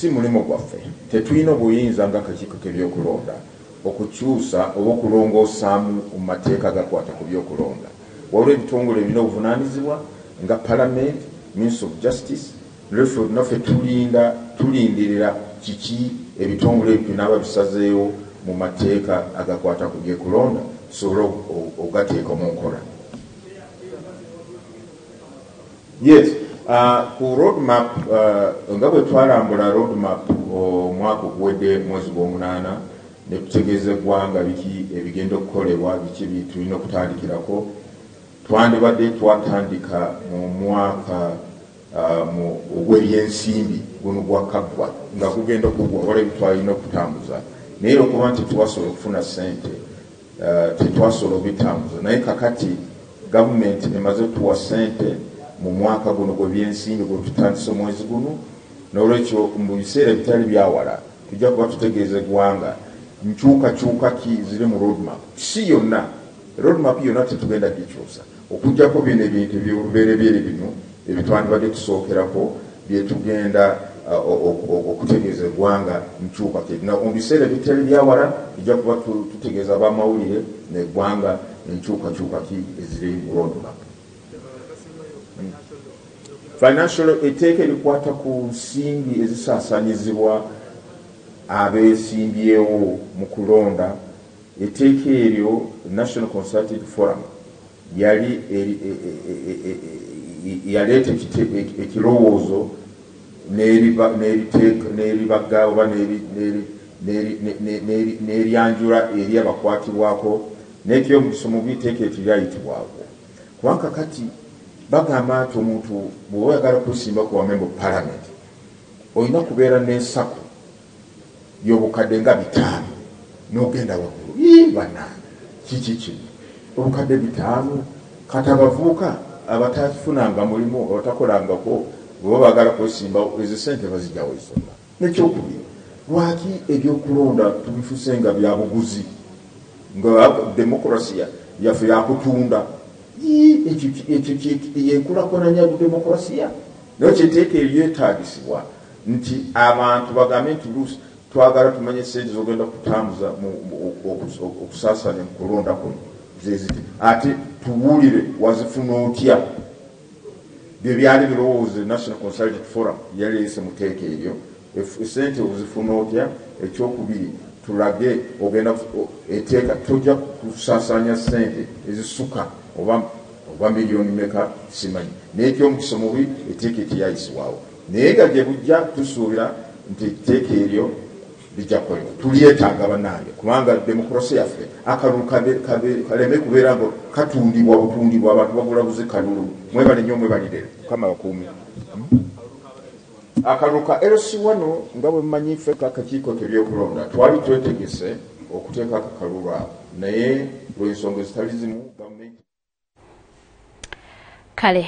si mulimu gwaffe tetulina buyinza nga akakiiko k'ebyokulonda okukyusa oba okulongoosaamu mu mateeka gakwata ku byokulonda. Waliwo ebitongole ebirina obuvunaanyizibwa nga palamenti minister of justice naffe tulinda tulindirira kiki ebitongole ebyo binaaba bisazeewo mu mateeka agakwata ku byekulonda tusobole ogateeka mu nkola. Yes ku roadmap uh, nga bwe twalambula roadmap omwaka oguwedde mwezi gw'omunaana ne tutegeeza eggwanga biki ebigenda okukolebwa biki bitulina okutandikirako. Twandibadde twatandika mu mwaka uh, ogw'ebyensimbi guno gwakaggwa nga gugenda okugwa wala ebitwalina okutambuza. Naye okuba nti twasobola okufuna sente tetwasobola obitambuza. Naye kakati gavumenti emaze tuwa sente mu mwaka guno gwebyensimbi gwe tutandisa omwezi guno nolwekyo mu biseera bitali byawala tujja kuba tutegeeza eggwanga. Nkyukakyuka ki ziri mu roadmap? Si yonna. Roadmap yonna tetugenda gikyusa okugjako bino ebintu ebyoluberebyere bino ebitwandibadde tusookerako byetugenda okutegeeza eggwanga nkyuka mu biseera bitali byawala tujja kuba tutegeeza bamawulire neggwanga enkyukakyuka ki eziri mu roadmap financial etteeka erikwata ku nsimbi ezisaasaanyizibwa abeesimbyewo mu kulonda etteeka eryo national consultative forum yali yaleeta ekirowoozo n'eribaga oba n'eryanjula eri abakwatibwako n'ekyomugiso mu biteeka ekyo lyayitibwako kubanga kati bagamba nti omuntu bweoba oyagala kwesimba ku bamemba parliament olina kubeera n'ensaku y'obukadde nga bitaano n'ogenda waggulu. Banange kiki kino obukadde bitaano? Kati abavubuka abatafunanga mulimu abatakolangako bweba bagala kwesimba ezo sente bazijjawo isoma nekyokubiri lwaki ebyokulonda tubifuse nga byabuguzi nga demokrasiya yaffe yakutunda ekyo yenkulakulanya demokrasiya naye kyeteeka eryetaagisibwa nti abantu bagambe nti luusi twagala tumanye sente zogenda kutambuza okusaasanya mukulonda kuno zeziti ate tuwulire wazifuna otya? Byo byali birowoozo national consultative forum yaleese muteeka eryo. Sente ozifuna otya? Ekyokubiri tulage ogenda eteeka tojja kusaasanya sente ezisuka oba miliyoni meka simanyi. N'ekyomukisa mubi etteeka ekyeyayisibwawo naye nga gye bujja tusuubira nti etteeka eryo bijja kukolebwa tulyetaaga bannange kubanga demokrasi yaffe akalulu kaleme kubeera nga katundibwa butundibwa abantu bagula buze kalulu. Mwebale nyo mwebalire. Kama bakuumi akalulu ka lc wano nga bwe mmanyi ffe kakakiiko kebyokulonda twali twetegese okuteeka akakalulu ako naye lwensonga ezitali zimu gavumenti kale